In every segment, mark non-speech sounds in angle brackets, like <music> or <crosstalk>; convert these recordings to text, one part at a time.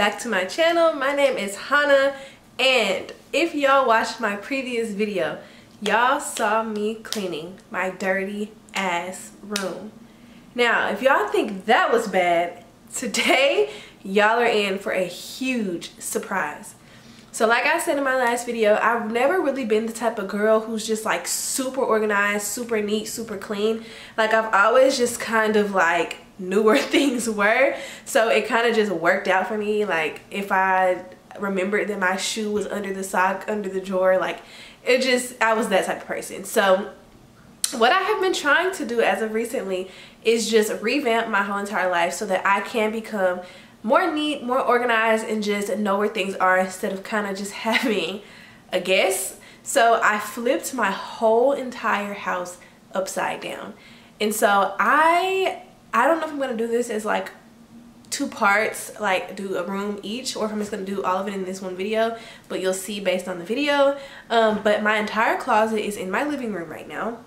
back to my channel. My name is Hana and if y'all watched my previous video, y'all saw me cleaning my dirty ass room. Now, if y'all think that was bad, today y'all are in for a huge surprise. So like I said in my last video, I've never really been the type of girl who's just like super organized, super neat, super clean. Like I've always just kind of like knew <laughs> where things were. So it kind of just worked out for me. Like if I remembered that my shoe was under the sock, under the drawer, like it just, I was that type of person. So what I have been trying to do as of recently is just revamp my whole entire life so that I can become more neat, more organized, and just know where things are instead of kind of just <laughs> having a guess. So I flipped my whole entire house upside down. And so I, I don't know if I'm gonna do this as like two parts, like do a room each, or if I'm just gonna do all of it in this one video, but you'll see based on the video. Um, but my entire closet is in my living room right now.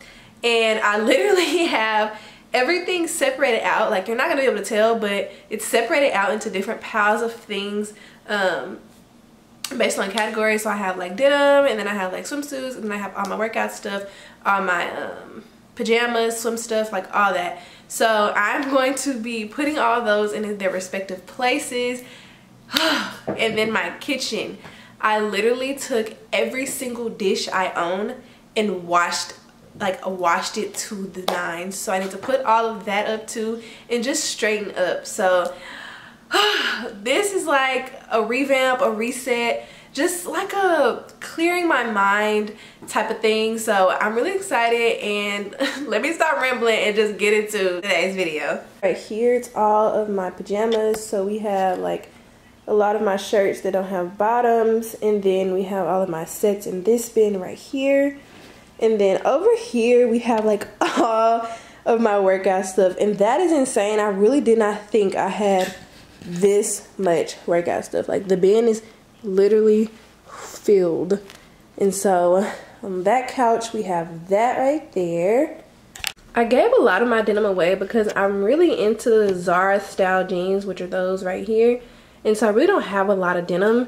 And I literally <laughs> have everything separated out. Like you're not gonna be able to tell but it's separated out into different piles of things um, based on categories. So I have like denim and then I have like swimsuits and then I have all my workout stuff all my um, pajamas swim stuff like all that. So I'm <laughs> going to be putting all those in their respective places <sighs> and then my kitchen. I literally took every single dish I own and washed like I washed it to the nines so I need to put all of that up too and just straighten up. So <sighs> this is like a revamp a reset just like a clearing my mind type of thing. So I'm really excited and <laughs> let me stop rambling and just get into today's video. Right here it's all of my pajamas. So we have like a lot of my shirts that don't have bottoms and then we have all of my sets in this bin right here and then over here, we have like <laughs> all of my workout stuff. And that is insane. I really did not think I had this much workout stuff. Like the bin is literally filled. And so on that couch, we have that right there. I gave a lot of my denim away because I'm really into Zara style jeans, which are those right here. And so I really don't have a lot of denim.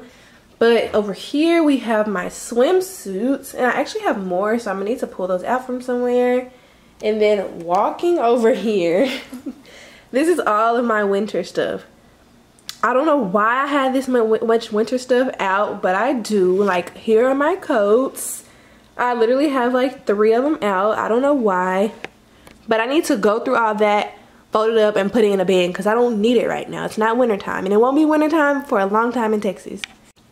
But over here we have my swimsuits and I actually have more so I'm gonna need to pull those out from somewhere. And then walking over here, <laughs> this is all of my winter stuff. I don't know why I had this much winter stuff out, but I do. Like here are my coats. I literally have like three of them out. I don't know why, but I need to go through all that, fold it up and put it in a bin because I don't need it right now. It's not wintertime and it won't be wintertime for a long time in Texas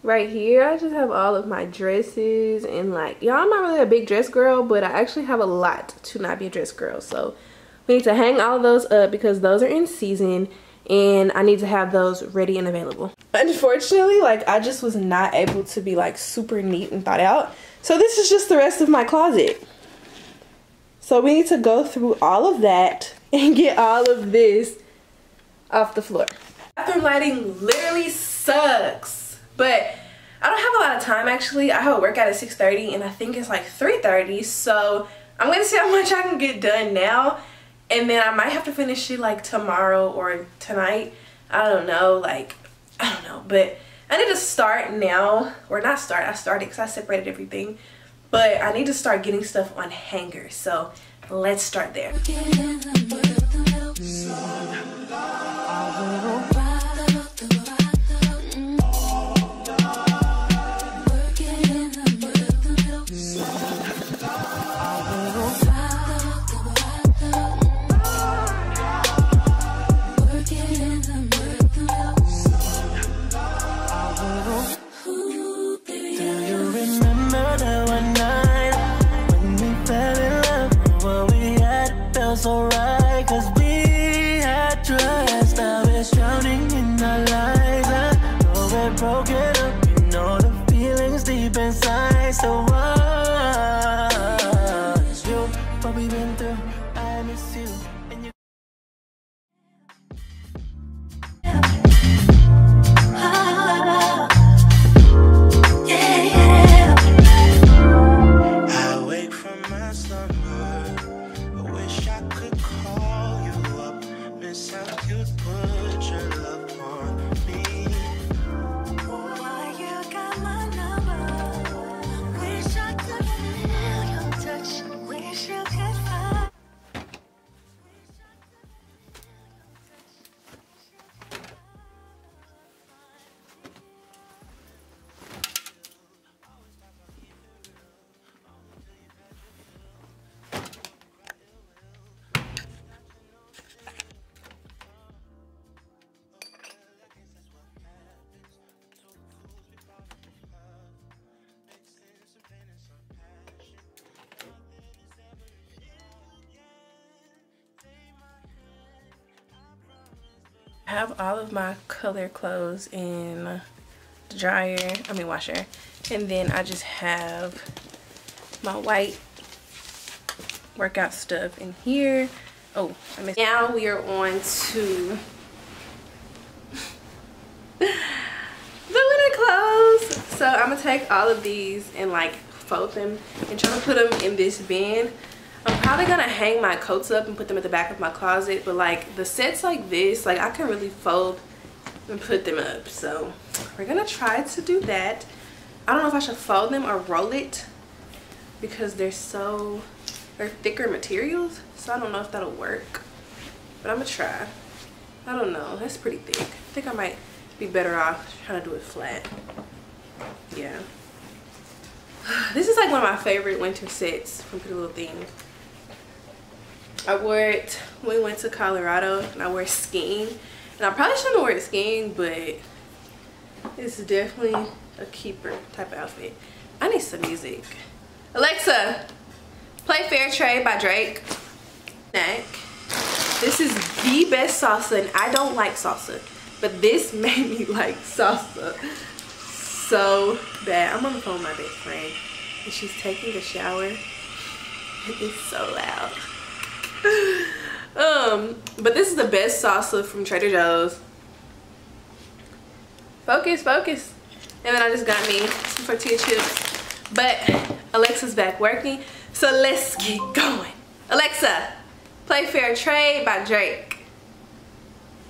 right here i just have all of my dresses and like y'all i'm not really a big dress girl but i actually have a lot to not be a dress girl. So we need to hang all those up because those are in season and i need to have those ready and available. Unfortunately like i just was not able to be like super neat and thought out. So this is just the rest of my closet. So we need to go through all of that <laughs> and get all of this off the floor. Bathroom lighting literally sucks but I don't have a lot of time actually. I have a workout at 6.30 and I think it's like 3.30. So I'm going <laughs> to see how much I can get done now. And then I might have to finish it like tomorrow or tonight. I don't know. Like, I don't know. But I need to start now. Or not start. I started because I separated everything. But I need to start getting stuff on hangers. So let's start there. Have all of my color clothes in the dryer, I mean washer. And then I just have my white workout stuff in here. Oh, I missed. Now we are on to <laughs> the winter clothes. So I'm gonna take all of these and like fold them and try to put them in this bin. I'm probably gonna hang my coats up and put them at the back of my closet, but like the sets like this, like I can really fold and put them up. So we're gonna try to do that. I don't know if I should fold them or roll it because they're so, they're thicker materials. So I don't know if that'll work, but I'm gonna try. I don't know, that's pretty thick. I think I might be better off trying to do it flat. Yeah. <sighs> This is like one of my favorite winter sets from Pretty Little Thing. I wore it when we went to Colorado and I wear skiing. And I probably shouldn't wear skiing, but it's definitely a keeper type of outfit. I need some music. Alexa, play Fair Trade by Drake. Neck. This is the best salsa and I don't like salsa. But this <laughs> made me like salsa so bad. I'm on the phone with my best friend and she's taking a shower. It's so loud. <laughs> um, but this is the best salsa from Trader Joe's. Focus, focus. And then I just got me some tortilla chips. But Alexa's back working, so let's get going. Alexa, play Fair Trade by Drake.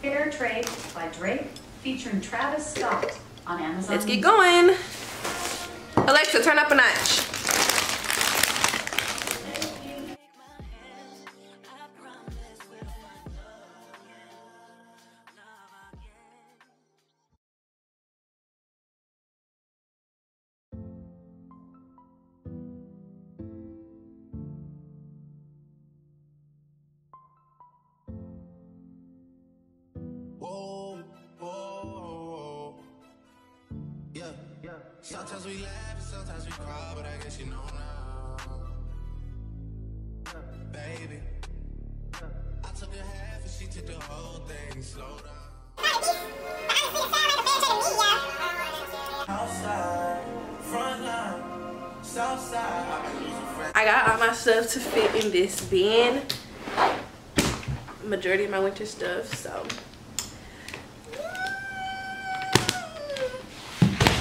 Fair Trade by Drake featuring Travis Scott on Amazon. Let's get going. Alexa, turn up a notch. Sometimes we laugh and sometimes we cry, but I guess you know now. Baby. I took a half and she took the whole thing. Slow down. I got all my stuff to fit in this bin. Majority of my winter stuff, so. I hope it closes. That's the real challenge. Please don't pay that nigga songs in this party. I can't even listen to that. Anytime that I run into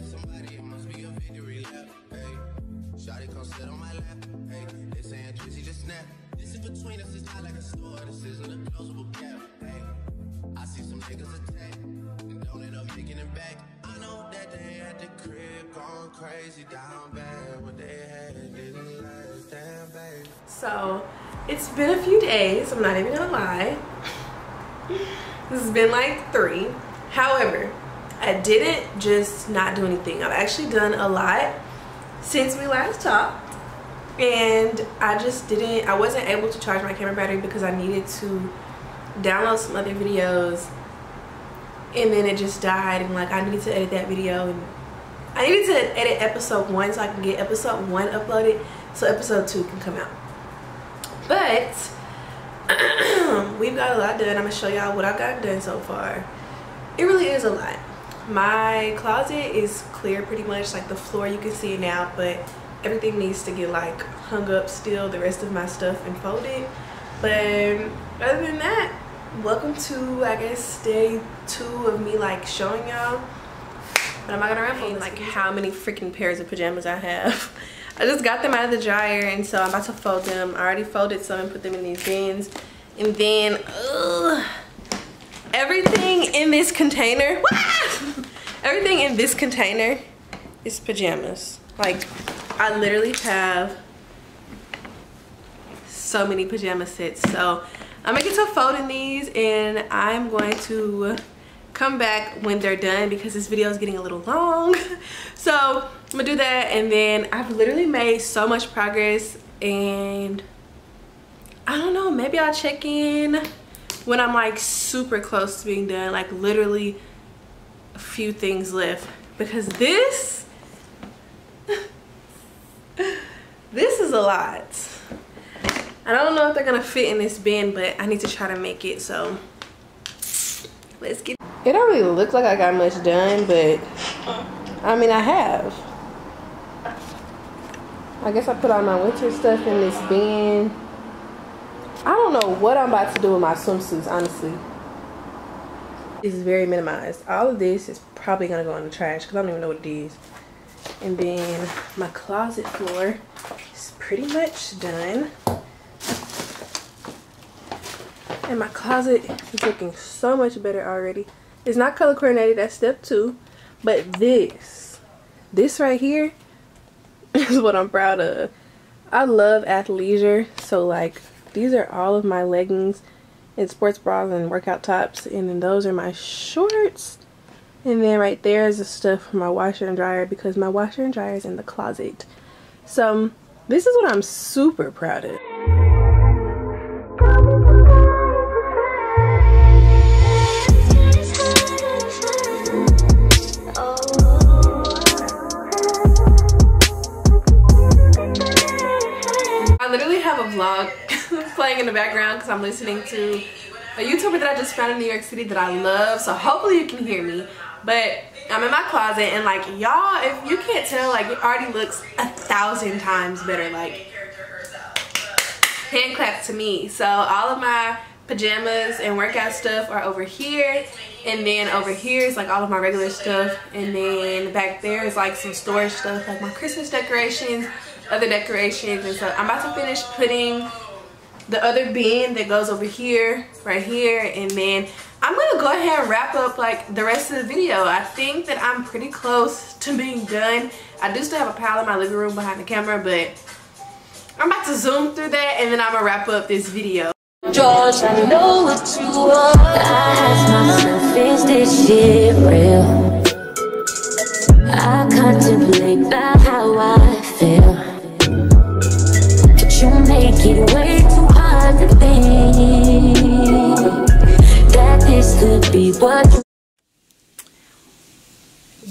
somebody, it must be a victory lap. Hey, Shotty come sit on my lap. Hey, they saying Drizzy just snap. This in between us is not like a store. This isn't a closable gap. Hey, I see some niggas attack and don't end up making it back. That at the crib going crazy down bad. They had last. Damn. So, it's been a few days, I'm not even gonna lie. This has been like three. However, I didn't just not do anything. I've actually done a lot since we last talked. And I just didn't, I wasn't able to charge my camera battery because I needed to download some other videos. And then it just died and like I needed to edit that video and I needed to edit episode one so I can get episode one uploaded so episode two can come out. But <clears throat> we've got a lot done. I'm gonna show y'all what I've got done so far. It really is a lot. My closet is clear pretty much, like the floor you can see it now, but everything needs to get like hung up still, the rest of my stuff and folded. But other than that, welcome to I guess day two of me like showing y'all. But I'm not gonna ramble like how many freaking pairs of pajamas I have. <laughs> I just got them out of the dryer and so I'm about to fold them. I already folded some and put them in these bins. And then, ugh, everything in this container, <laughs> everything in this container is pajamas. Like, I literally have so many pajama sets. So, I'm gonna get to folding these and I'm going to come back when they're done because this video is getting a little long. <laughs> so I'm gonna do that and then I've literally made so much progress and I don't know, maybe I'll check in when I'm like super close to being done, like literally a few things left because this, <laughs> this is a lot. I don't know if they're gonna fit in this bin, but I need to try to make it, so let's get it don't really look like I got much done, but I mean I have. I guess I put all my winter stuff in this bin. I don't know what I'm about to do with my swimsuits, honestly. This is very minimized. All of this is probably gonna go in the trash because I don't even know what it is. And then my closet floor is pretty much done. And my closet is looking so much better already. It's not color coordinated, that's step two. But this, this right here <laughs> is what I'm proud of. I love athleisure, so like these are all of my leggings and sports bras and workout tops and then those are my shorts and then right there is the stuff for my washer and dryer because my washer and dryer is in the closet so this is what I'm super proud of vlog <laughs> playing in the background because I'm listening to a YouTuber that I just found in New York City that I love. So hopefully you can hear me. But I'm in my closet and like y'all, if you can't tell, like it already looks a thousand times better. Like hand clap to me. So all of my pajamas and workout stuff are over here and then over here is like all of my regular stuff and then back there is like some storage stuff like my Christmas decorations other decorations. And so I'm about to finish putting the other bin that goes over here right here. And then I'm gonna go ahead and wrap up like the rest of the video. I think that I'm pretty close to being done. I do still have a pile in my living room behind the camera but I'm about to zoom through that and then I'm gonna wrap up this video. George, I know what you want. I ask myself, is this shit real? I contemplate about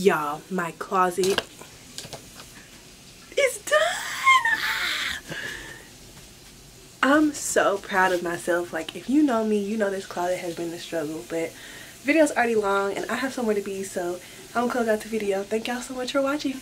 y'all my closet is done. Ah! I'm so proud of myself. Like if you know me you know this closet has been a struggle but video's already long and i have somewhere to be so i'm gonna close out the video. Thank y'all so much for watching